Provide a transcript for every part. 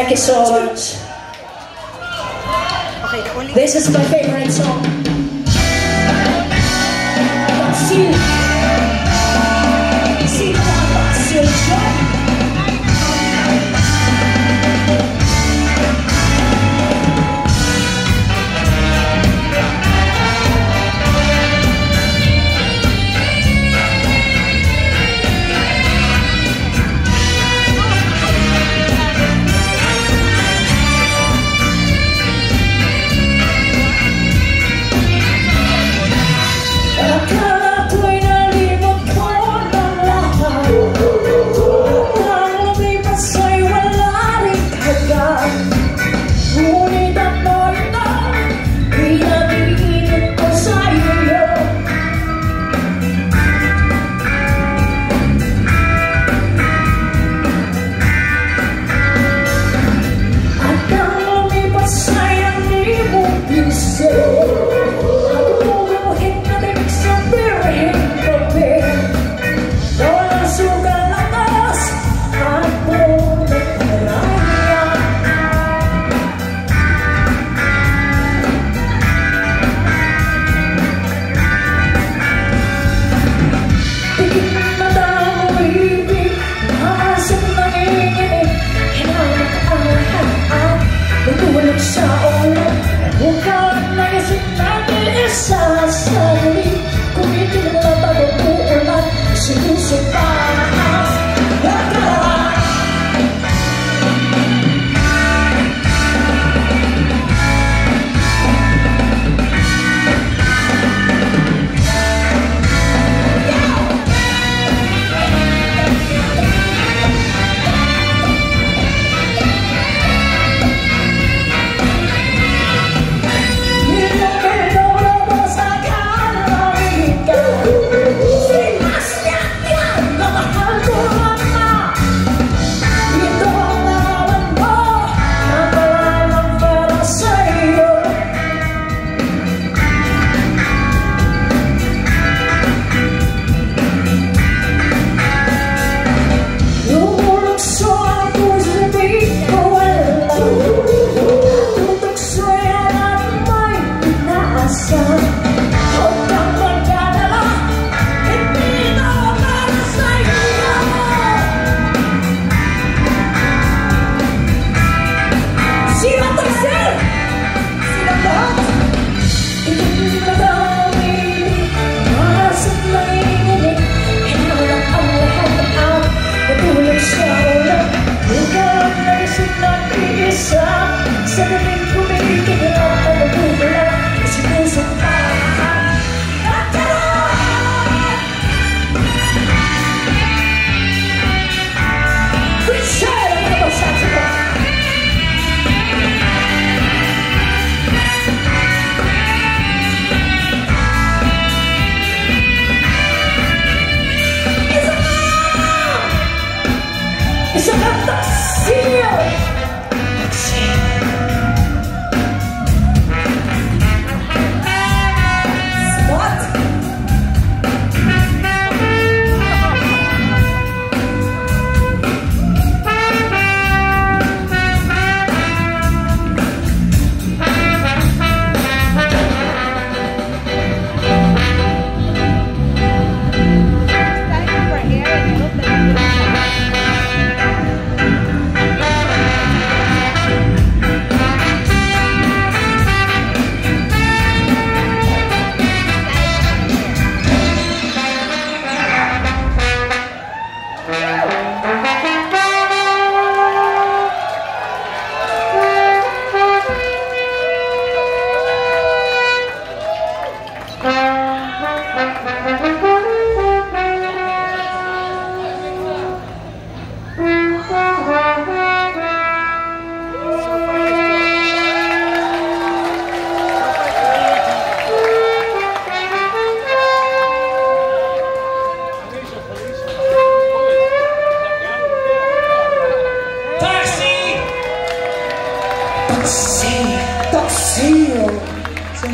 Thank you so much. This is my favorite song. monster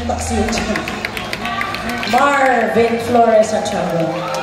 Paksiw Marvin Flores at Chago.